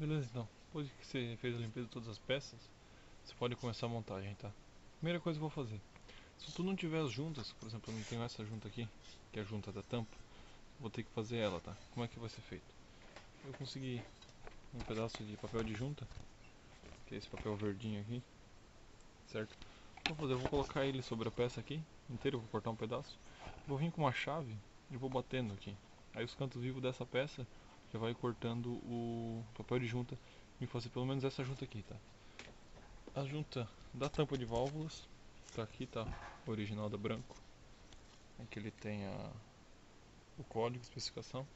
Beleza então, depois que você fez a limpeza de todas as peças, você pode começar a montagem, tá? Primeira coisa que eu vou fazer, se tu não tiver as juntas, por exemplo, eu não tenho essa junta aqui, que é a junta da tampa, vou ter que fazer ela, tá? Como é que vai ser feito? Eu consegui um pedaço de papel de junta, que é esse papel verdinho aqui, certo? Vou fazer, eu vou colocar ele sobre a peça aqui, inteiro, vou cortar um pedaço, vou vir com uma chave e vou batendo aqui. Aí os cantos vivos dessa peça já vai cortando o papel de junta e fazer pelo menos essa junta aqui, tá? A junta da tampa de válvulas, tá aqui, tá? Original da branco. Aqui ele tem a, o código, especificação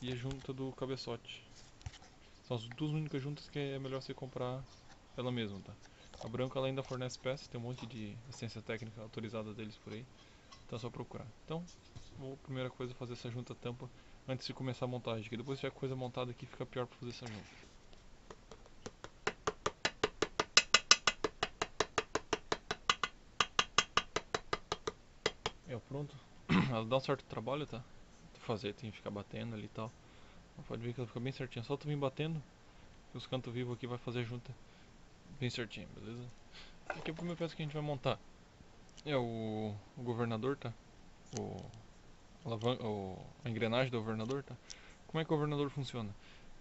e a junta do cabeçote. São as duas únicas juntas que é melhor você comprar ela mesma, tá? A branca ela ainda fornece peças, tem um monte de assistência técnica autorizada deles por aí. Então é só procurar. Então, vou primeira coisa fazer essa junta tampa antes de começar a montagem, que depois se tiver coisa montada aqui fica pior para fazer essa junta. É, pronto. Ela dá um certo trabalho, tá? Fazer, tem que ficar batendo ali e tal. Pode ver que ela fica bem certinha. Só tu vir batendo, os cantos vivos aqui vai fazer a junta bem certinho, beleza? Aqui é a primeira peça que a gente vai montar. É o, o governador, tá? O, o, a engrenagem do governador, tá? Como é que o governador funciona?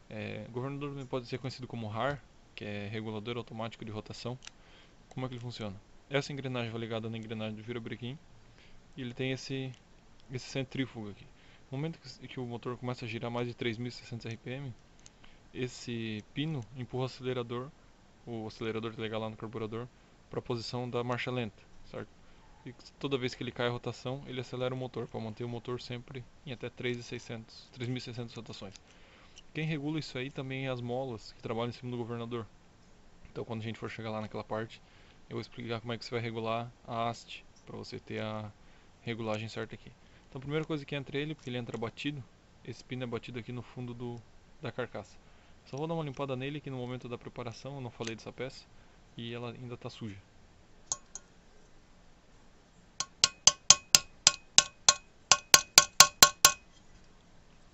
É, o governador pode ser conhecido como RAR, que é regulador automático de rotação. Como é que ele funciona? Essa engrenagem vai ligada na engrenagem do virabrequim e ele tem esse, esse centrífugo aqui. No momento que, que o motor começa a girar mais de 3.600 RPM, esse pino empurra o acelerador, o acelerador tá ligado lá no carburador, para a posição da marcha lenta? E toda vez que ele cai a rotação, ele acelera o motor para manter o motor sempre em até 3.600 rotações. Quem regula isso aí também é as molas que trabalham em cima do governador. Então quando a gente for chegar lá naquela parte, eu vou explicar como é que você vai regular a haste para você ter a regulagem certa aqui. Então a primeira coisa que entra ele, porque ele entra batido, esse pino é batido aqui no fundo do, da carcaça. Só vou dar uma limpada nele aqui no momento da preparação, eu não falei dessa peça, e ela ainda está suja.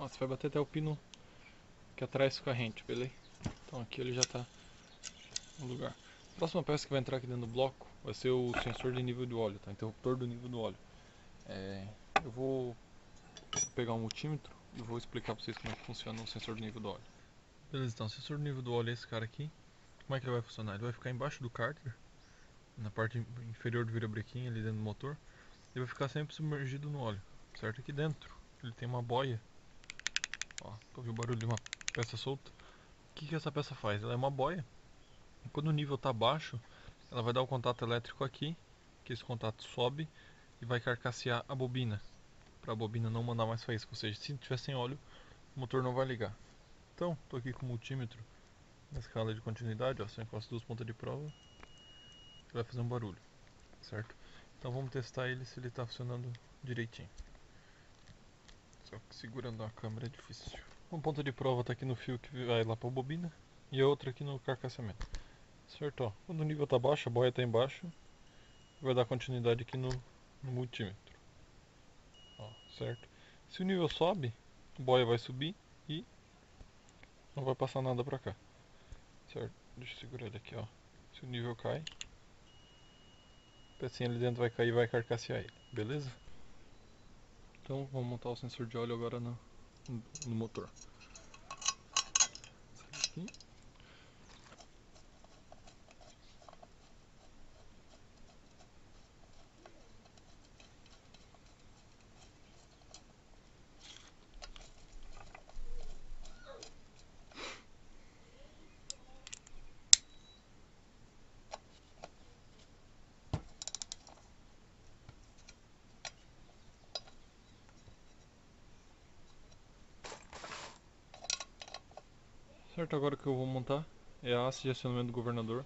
Você vai bater até o pino que atrás fica rente, beleza? Então aqui ele já está no lugar. A próxima peça que vai entrar aqui dentro do bloco vai ser o sensor de nível do óleo, tá? Interruptor do nível do óleo. É, eu vou pegar um multímetro e vou explicar para vocês como é que funciona o sensor de nível do óleo. Beleza, então o sensor de nível do óleo é esse cara aqui. Como é que ele vai funcionar? Ele vai ficar embaixo do cárter, na parte inferior do virabrequim ali dentro do motor. E vai ficar sempre submergido no óleo, certo? Aqui dentro ele tem uma boia Ó, ouviu o barulho de uma peça solta. O que, que essa peça faz? Ela é uma boia. Quando o nível está baixo, ela vai dar o contato elétrico aqui, que esse contato sobe e vai carcassear a bobina, para a bobina não mandar mais faísca. Ou seja, se tiver sem óleo, o motor não vai ligar. Então, estou aqui com o multímetro na escala de continuidade, ó, se eu encosto duas pontas de prova, vai fazer um barulho, certo? Então vamos testar ele se ele está funcionando direitinho. Só que segurando a câmera é difícil. Uma ponta de prova está aqui no fio que vai lá para a bobina e a outra aqui no carcaçamento. Certo? Ó, quando o nível está baixo, a boia está embaixo, vai dar continuidade aqui no, no multímetro. Ó, certo? Se o nível sobe, a boia vai subir e não vai passar nada para cá. Certo? Deixa eu segurar ele aqui, ó. Se o nível cai, a pecinha ali dentro vai cair e vai carcassear ele. Beleza? Então vamos montar o sensor de óleo agora no, no motor. Aqui. Agora que eu vou montar é a haste de acionamento do governador.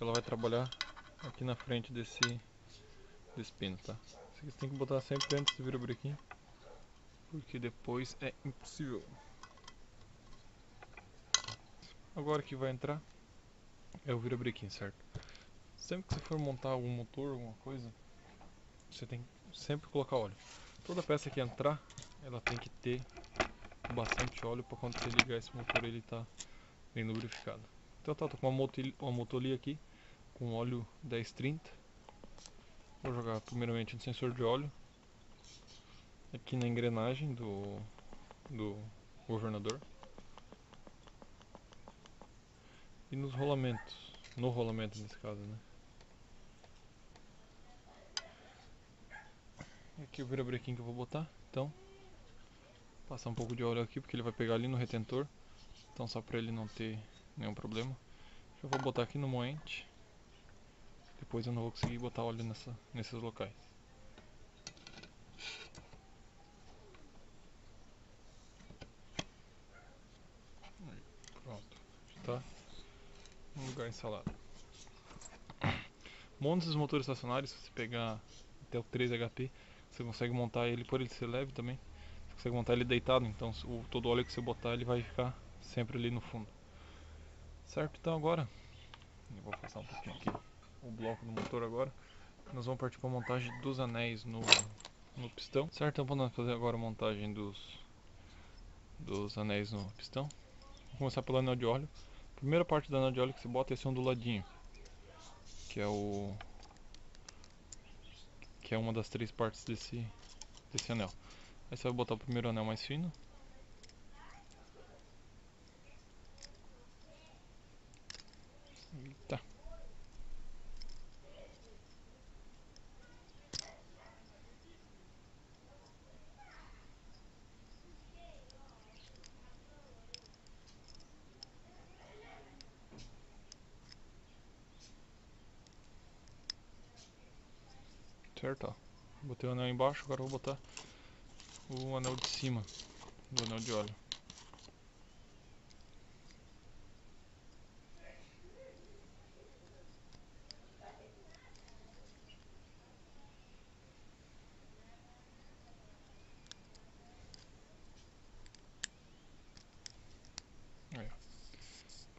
Ela vai trabalhar aqui na frente desse, desse pino, tá? Você tem que botar sempre antes de vir o brequim. Porque depois é impossível. Agora que vai entrar é o virabrequim, certo? Sempre que você for montar algum motor, alguma coisa, você tem que sempre colocar óleo. Toda peça que entrar, ela tem que ter bastante óleo para quando você ligar esse motor ele tá bem lubrificado. Então tá, tô com uma, moto, uma motolia aqui com óleo 1030. Vou jogar primeiramente no sensor de óleo aqui na engrenagem do, do governador e nos rolamentos, no rolamento nesse caso, né? Aqui o virabrequim que eu vou botar, então passar um pouco de óleo aqui porque ele vai pegar ali no retentor, então só para ele não ter nenhum problema. Eu vou botar aqui no moente, depois eu não vou conseguir botar óleo nessa, nesses locais. Pronto, está no lugar instalado. Montes dos motores estacionários, se você pegar até o 3 HP, você consegue montar ele, por ele ser leve também, você montar ele deitado, então o, todo óleo que você botar ele vai ficar sempre ali no fundo. Certo? Então agora, eu vou passar um pouquinho aqui o bloco do motor agora. Nós vamos partir para a montagem dos anéis no, no pistão. Certo? Então vamos fazer agora a montagem dos, dos anéis no pistão. Vou começar pelo anel de óleo. A primeira parte do anel de óleo que você bota é esse onduladinho, que é o que é uma das três partes desse, desse anel. Aí você vai botar o primeiro anel mais fino. Tá. Certo, ó. Botei o anel embaixo, agora vou botar o anel de cima do anel de óleo.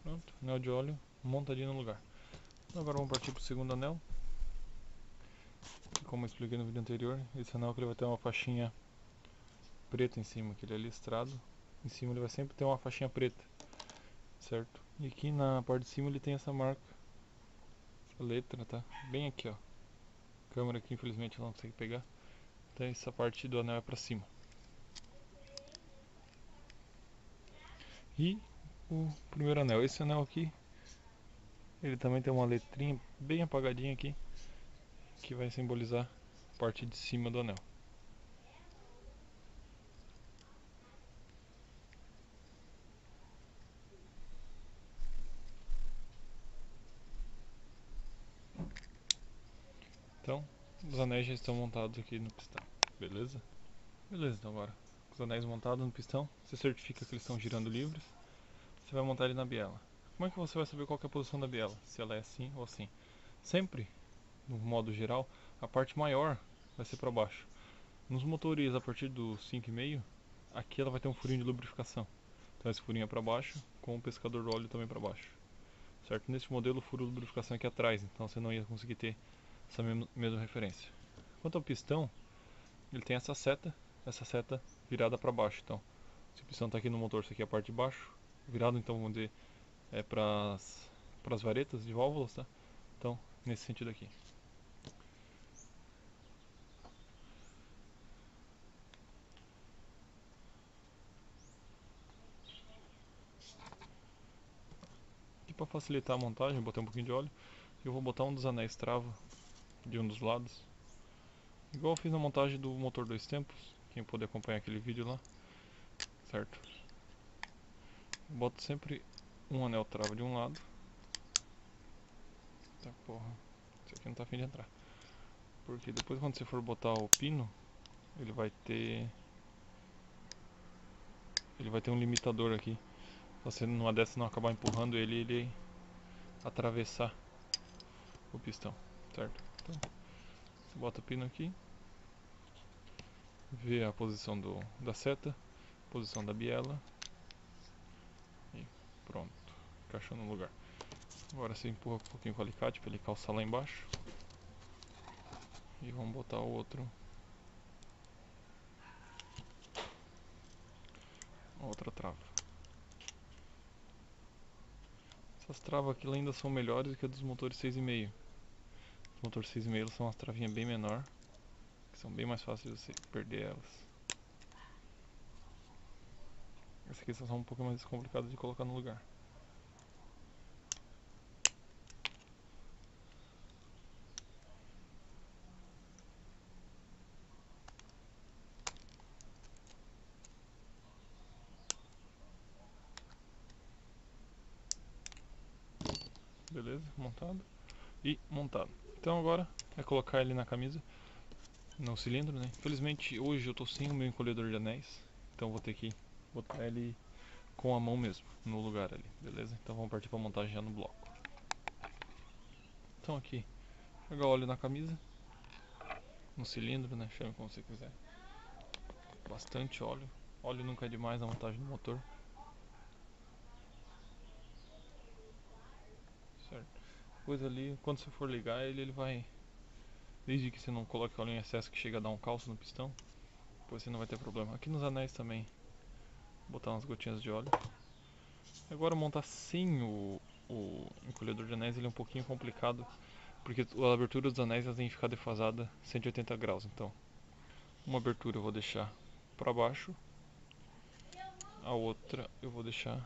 Pronto, anel de óleo montadinho no lugar. Agora vamos partir para o segundo anel como eu expliquei no vídeo anterior, esse anel ele vai ter uma faixinha preta em cima, que ele é listrado. Em cima ele vai sempre ter uma faixinha preta, certo? E aqui na parte de cima ele tem essa marca, essa letra, tá? Bem aqui, ó. A câmera aqui infelizmente não consegue pegar. Então essa parte do anel é pra cima. E o primeiro anel, esse anel aqui, ele também tem uma letrinha bem apagadinha aqui que vai simbolizar a parte de cima do anel. Então, os anéis já estão montados aqui no pistão, beleza? Beleza, então agora, os anéis montados no pistão, você certifica que eles estão girando livres, você vai montar ele na biela. Como é que você vai saber qual é a posição da biela? Se ela é assim ou assim? Sempre no modo geral, a parte maior vai ser para baixo. Nos motores a partir do 5,5, aqui ela vai ter um furinho de lubrificação. Então esse furinho é para baixo, com o pescador de óleo também para baixo. Certo? Nesse modelo o furo de lubrificação é aqui atrás, então você não ia conseguir ter essa mesma referência. Quanto ao pistão, ele tem essa seta, essa seta virada para baixo. Então, se o pistão está aqui no motor, isso aqui é a parte de baixo, virado então vamos dizer é para as varetas de válvulas, tá? Então, nesse sentido aqui. Para facilitar a montagem, botei um pouquinho de óleo. Eu vou botar um dos anéis trava de um dos lados. Igual eu fiz na montagem do motor dois tempos. Quem puder acompanhar aquele vídeo lá. Certo? Boto sempre um anel trava de um lado. Tá porra. Isso aqui não tá afim de entrar. Porque depois quando você for botar o pino, ele vai ter ele vai ter um limitador aqui você numa dessas não acabar empurrando ele ele atravessar o pistão, certo? Então, você bota o pino aqui, vê a posição do, da seta, posição da biela e pronto, encaixou no lugar. Agora você empurra um pouquinho com o alicate para ele calçar lá embaixo e vamos botar o outro outra trava. Essas travas aqui ainda são melhores que a dos motores 6,5. Os motores 6,5 são umas travinhas bem menor, que são bem mais fáceis de você perder elas. Essas aqui são um pouco mais complicadas de colocar no lugar. beleza? Montado e montado. Então agora é colocar ele na camisa, no cilindro, né? Infelizmente hoje eu tô sem o meu encolhedor de anéis, então vou ter que botar ele com a mão mesmo, no lugar ali, beleza? Então vamos partir para montagem já no bloco. Então aqui, jogar óleo na camisa, no cilindro, né? Chame como você quiser. Bastante óleo. Óleo nunca é demais na montagem do motor. Depois ali, quando você for ligar ele, ele vai... Desde que você não coloque óleo em excesso que chega a dar um calço no pistão, depois você não vai ter problema. Aqui nos anéis também, botar umas gotinhas de óleo. Agora montar sem o, o encolhedor de anéis ele é um pouquinho complicado, porque a abertura dos anéis tem que ficar defasada 180 graus. Então, uma abertura eu vou deixar para baixo, a outra eu vou deixar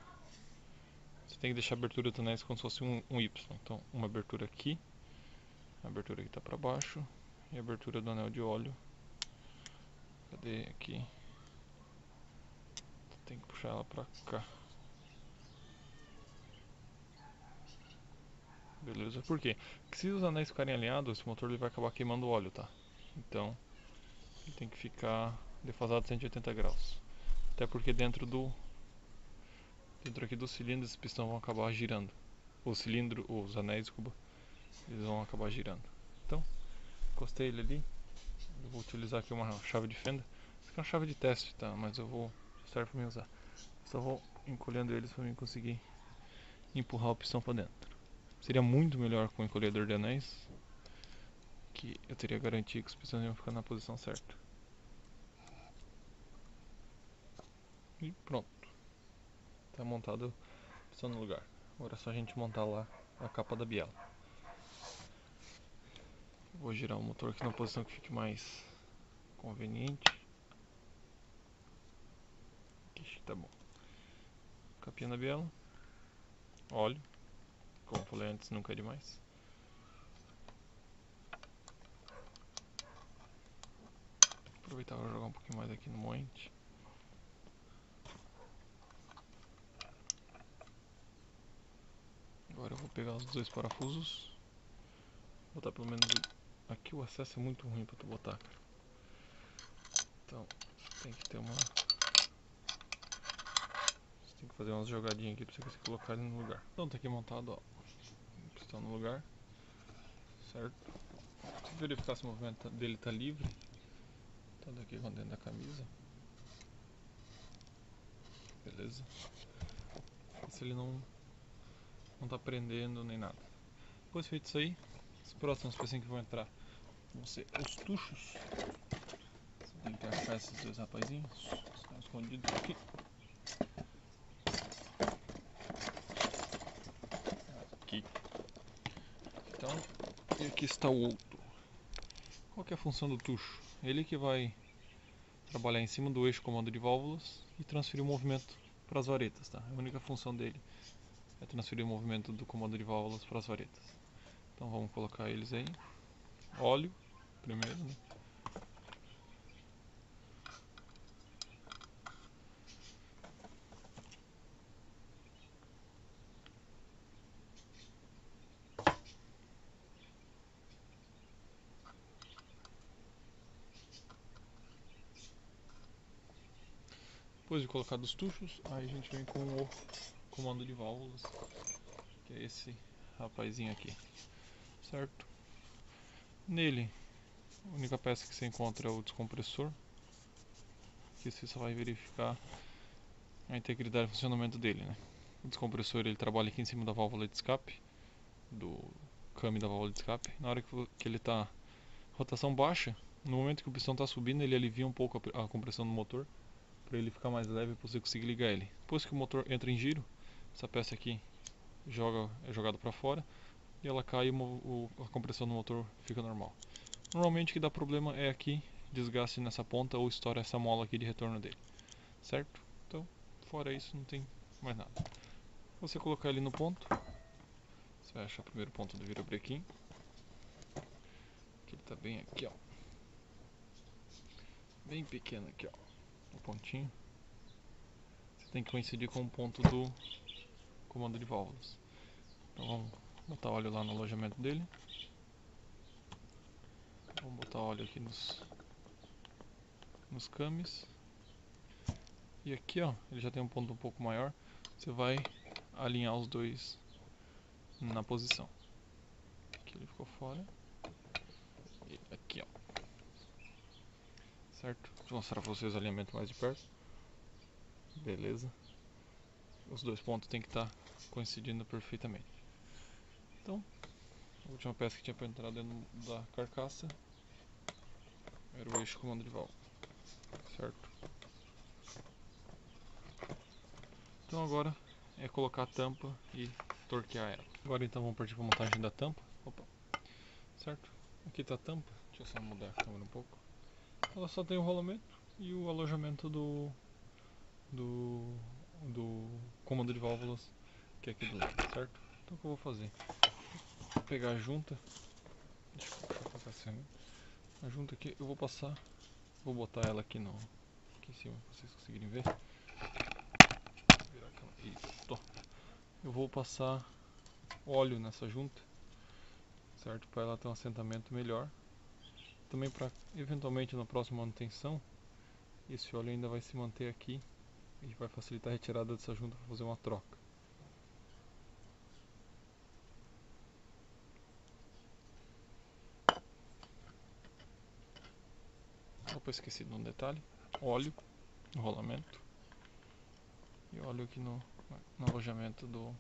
você tem que deixar a abertura do anéis como se fosse um, um Y. Então, uma abertura aqui, a abertura que está para baixo e a abertura do anel de óleo. Cadê aqui? Tem que puxar ela para cá. Beleza? Por quê? Porque se os anéis ficarem alinhados, esse motor ele vai acabar queimando óleo, tá? Então, ele tem que ficar defasado 180 graus. Até porque dentro do Dentro aqui do cilindro esses pistões vão acabar girando. O cilindro, os anéis, desculpa, eles vão acabar girando. Então, encostei ele ali. Eu vou utilizar aqui uma chave de fenda. Isso aqui é uma chave de teste, tá? Mas eu vou serve para mim usar. Só vou encolhendo eles para mim conseguir empurrar o pistão para dentro. Seria muito melhor com o encolhedor de anéis, que eu teria garantia que os pistões iam ficar na posição certa. E pronto. Montado pistão no lugar. Agora é só a gente montar lá a capa da biela. Vou girar o motor aqui na posição que fique mais conveniente. Aqui tá bom. Capinha da biela. Óleo. Como falei antes, nunca é demais. Aproveitar para jogar um pouquinho mais aqui no moente. Agora eu vou pegar os dois parafusos. Botar pelo menos aqui o acesso é muito ruim para tu botar, cara. Então tem que ter uma você tem que fazer umas jogadinhas aqui para você conseguir colocar ele no lugar. Então tá aqui montado, ó. Pistão no lugar. Certo? Se verificar se o movimento dele tá livre. Tá daqui com dentro da camisa. Beleza? Se ele não não tá prendendo nem nada. Depois feito isso aí, os próximos pecinhos que vão entrar vão ser os tuchos. Você tem que achar esses dois rapazinhos, estão escondidos aqui. Aqui. Então, e aqui está o outro. Qual é a função do tucho? Ele que vai trabalhar em cima do eixo comando de válvulas e transferir o movimento para as varetas, tá? É a única função dele é transferir o movimento do comando de válvulas para as varetas. Então vamos colocar eles aí. Óleo primeiro, né? Depois de colocar os tuchos, aí a gente vem com o comando de válvulas, que é esse rapazinho aqui, certo? Nele, a única peça que você encontra é o descompressor, que você só vai verificar a integridade e funcionamento dele, né? O descompressor ele trabalha aqui em cima da válvula de escape, do came da válvula de escape. Na hora que ele está rotação baixa, no momento que o pistão está subindo, ele alivia um pouco a compressão do motor para ele ficar mais leve para você conseguir ligar ele. Depois que o motor entra em giro, essa peça aqui joga, é jogado para fora e ela cai e a compressão do motor fica normal. Normalmente o que dá problema é aqui, desgaste nessa ponta ou estoura essa mola aqui de retorno dele, certo? Então, fora isso não tem mais nada. Você colocar ele no ponto, você vai achar o primeiro ponto do virabrequim, que ele está bem aqui, ó, bem pequeno aqui, ó, o pontinho. Você tem que coincidir com o ponto do comando de válvulas. Então vamos botar óleo lá no alojamento dele. Vamos botar óleo aqui nos, nos cames. E aqui ó, ele já tem um ponto um pouco maior. Você vai alinhar os dois na posição. Aqui ele ficou fora. E aqui ó. Certo? Vou mostrar para vocês o alinhamento mais de perto. Beleza. Os dois pontos tem que estar tá coincidindo perfeitamente. Então, a última peça que tinha para entrar dentro da carcaça era o eixo comando de válvula, certo? Então agora é colocar a tampa e torquear ela. Agora então vamos partir para a montagem da tampa. Opa. Certo? Aqui está a tampa. Deixa eu só mudar a câmera um pouco. Ela só tem o rolamento e o alojamento do, do, do comando de válvulas é aqui do lado, certo? Então o que eu vou fazer? Vou pegar a junta. Deixa eu passar assim. A junta aqui eu vou passar. Vou botar ela aqui no. Aqui em cima pra vocês conseguirem ver. Isso. Eu vou passar óleo nessa junta. Certo? Para ela ter um assentamento melhor. Também para eventualmente na próxima manutenção. Esse óleo ainda vai se manter aqui. E vai facilitar a retirada dessa junta para fazer uma troca. Opa, esqueci de um detalhe. Óleo no rolamento. E óleo aqui no, no alojamento do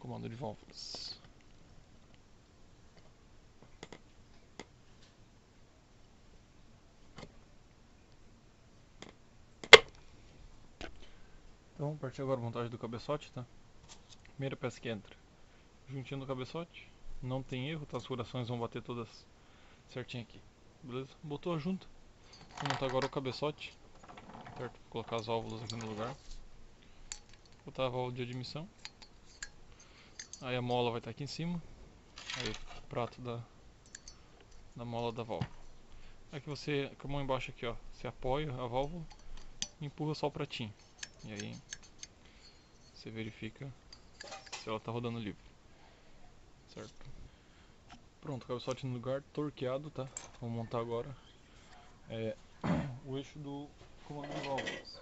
comando de válvulas. Então vamos partir agora a montagem do cabeçote, tá? Primeira peça que entra. Juntinho do cabeçote. Não tem erro, tá? As furações vão bater todas certinho aqui. Beleza? Botou a junta. Vou montar agora o cabeçote. Certo? Vou colocar as válvulas aqui no lugar. Botar a válvula de admissão. Aí a mola vai estar aqui em cima. Aí o prato da, da mola da válvula. Aqui você, com a mão embaixo aqui ó, você apoia a válvula e empurra só o pratinho. E aí você verifica se ela está rodando livre. Certo? Pronto, cabeçote no lugar, torqueado, tá? Vamos montar agora é, o eixo do comando de válvulas.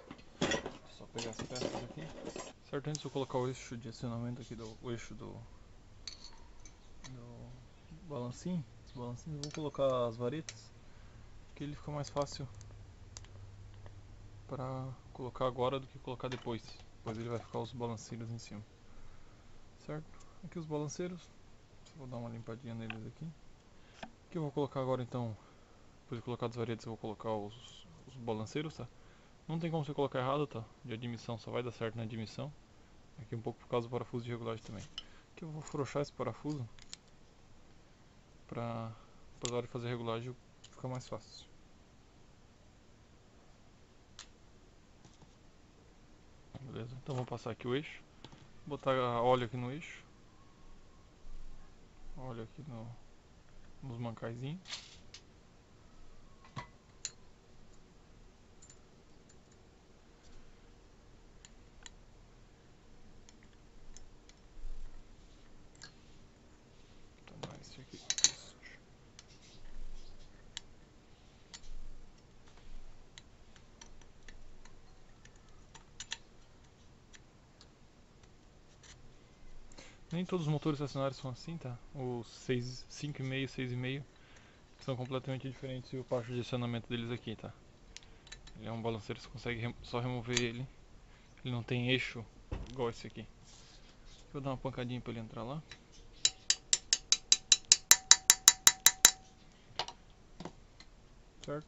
Só pegar as peças aqui. Certo, antes eu colocar o eixo de acionamento aqui do o eixo do, do balancinho, vou colocar as varetas, que ele fica mais fácil para colocar agora do que colocar depois. Depois ele vai ficar os balanceiros em cima. Certo? Aqui os balanceiros Vou dar uma limpadinha neles aqui. O que eu vou colocar agora então? Depois de colocar as varetas eu vou colocar os, os balanceiros, tá? Não tem como você colocar errado, tá? De admissão, só vai dar certo na admissão. Aqui um pouco por causa do parafuso de regulagem também. Aqui eu vou frouxar esse parafuso depois na hora de fazer a regulagem ficar mais fácil. Beleza, então vou passar aqui o eixo, botar óleo aqui no eixo. Olha aqui no, nos mancaizinhos. Tomar esse aqui. Nem todos os motores estacionários são assim, tá? Os 5,5, 6,5 são completamente diferentes e o parte de acionamento deles aqui, tá? Ele é um balanceiro, você consegue só remover ele. Ele não tem eixo igual esse aqui. Vou dar uma pancadinha para ele entrar lá. Certo?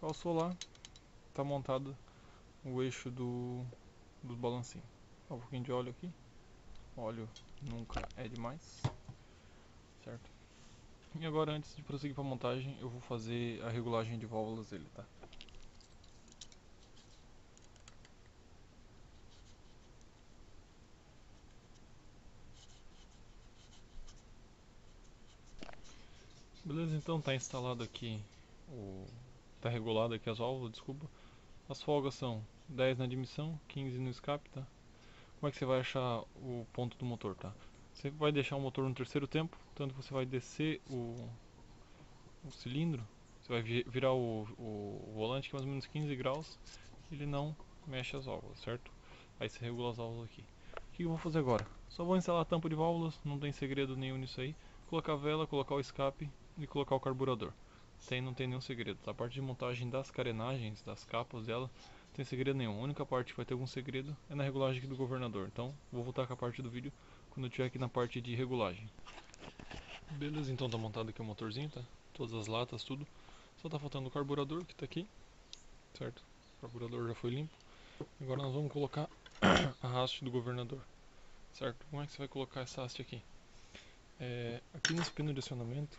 Calçou lá, tá montado o eixo do, do balancinho. Um pouquinho de óleo aqui óleo nunca é demais, certo? E agora antes de prosseguir para a montagem, eu vou fazer a regulagem de válvulas dele, tá? Beleza, então tá instalado aqui o tá regulado aqui as válvulas, desculpa. As folgas são 10 na admissão, 15 no escape, tá? Como é que você vai achar o ponto do motor, tá? Você vai deixar o motor no terceiro tempo, tanto você vai descer o, o cilindro, você vai virar o, o, volante que é mais ou menos 15 graus, ele não mexe as válvulas, certo? Aí você regula as válvulas aqui. O que eu vou fazer agora? Só vou instalar a tampa de válvulas, não tem segredo nenhum nisso aí. Colocar a vela, colocar o escape e colocar o carburador. Tem, não tem nenhum segredo. A parte de montagem das carenagens, das capas dela, tem segredo nenhum. A única parte que vai ter algum segredo é na regulagem do governador. Então, vou voltar com a parte do vídeo quando eu estiver aqui na parte de regulagem. Beleza, então tá montado aqui o motorzinho, tá? Todas as latas, tudo. Só tá faltando o carburador que tá aqui, certo? O carburador já foi limpo. Agora nós vamos colocar a haste do governador, certo? Como é que você vai colocar essa haste aqui? É, aqui nesse pino de acionamento,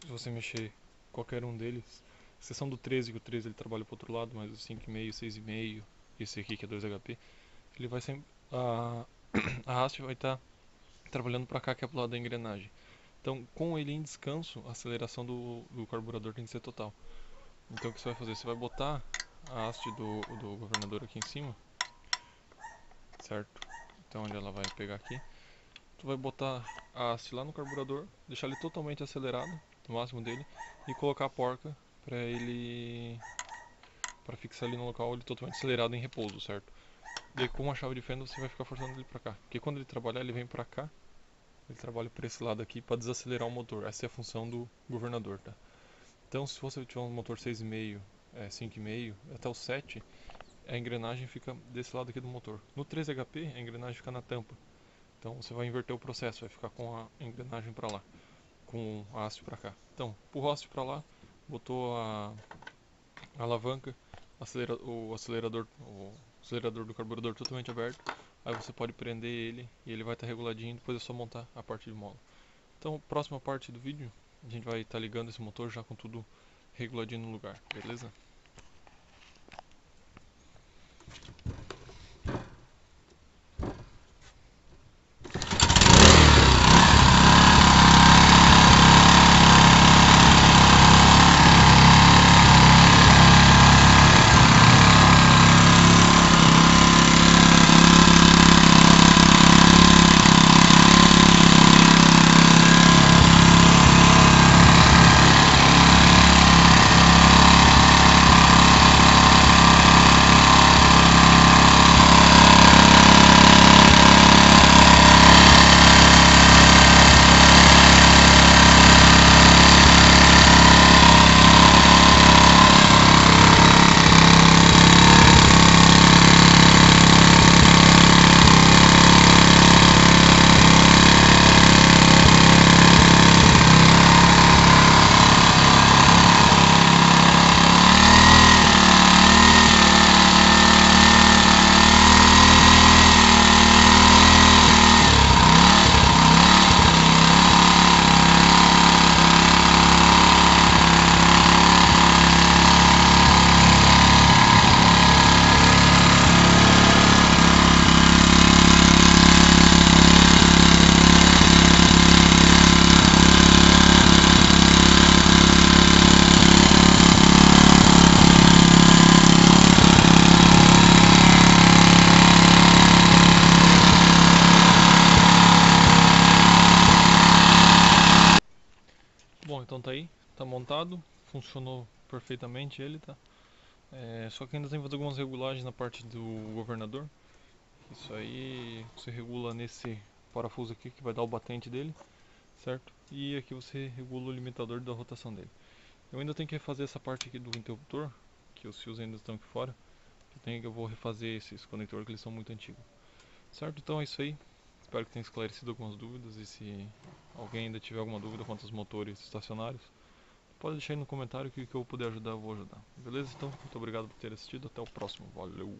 se você mexer qualquer um deles, exceção do 13, que o 13 ele trabalha para outro lado, mas o 5,5, 6,5, esse aqui que é 2HP, ele vai sempre, a, a haste vai estar tá trabalhando para cá, que é pro lado da engrenagem. Então, com ele em descanso, a aceleração do, do carburador tem que ser total. Então, o que você vai fazer? Você vai botar a haste do, do governador aqui em cima, certo? Então, onde ela vai pegar aqui. Tu vai botar a haste lá no carburador, deixar ele totalmente acelerado, no máximo dele, e colocar a porca para ele para fixar ele no local ele totalmente acelerado em repouso, certo? Daí com a chave de fenda você vai ficar forçando ele para cá, porque quando ele trabalhar ele vem para cá, ele trabalha por esse lado aqui para desacelerar o motor. Essa é a função do governador, tá? Então se você tiver um motor 6,5, é, 5,5 até o 7, a engrenagem fica desse lado aqui do motor. No 3HP a engrenagem fica na tampa. Então você vai inverter o processo, vai ficar com a engrenagem para lá com a haste para cá. Então, empurrou a haste para lá, botou a, a alavanca, acelera, o acelerador, o acelerador do carburador totalmente aberto. Aí você pode prender ele e ele vai estar tá reguladinho, depois é só montar a parte de mola. Então, próxima parte do vídeo, a gente vai estar tá ligando esse motor já com tudo reguladinho no lugar, beleza? Bom, então tá montado, funcionou perfeitamente ele, tá? É, só que ainda tem que fazer algumas regulagens na parte do governador. Isso aí você regula nesse parafuso aqui que vai dar o batente dele, certo? E aqui você regula o limitador da rotação dele. Eu ainda tenho que refazer essa parte aqui do interruptor, que os fios ainda estão aqui fora. Eu, tenho, eu vou refazer esses conectores que eles são muito antigos. Certo? Então é isso aí. Espero que tenha esclarecido algumas dúvidas e se alguém ainda tiver alguma dúvida quanto aos motores estacionários, pode deixar aí no comentário que, que eu puder ajudar, eu vou ajudar. Beleza? Então, muito obrigado por ter assistido. Até o próximo. Valeu!